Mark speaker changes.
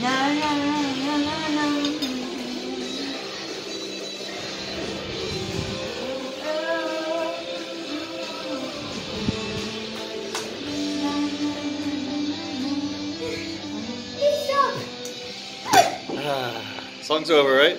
Speaker 1: Na, na, na, na, na.
Speaker 2: Ah, song's over, right?